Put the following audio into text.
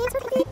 It's okay.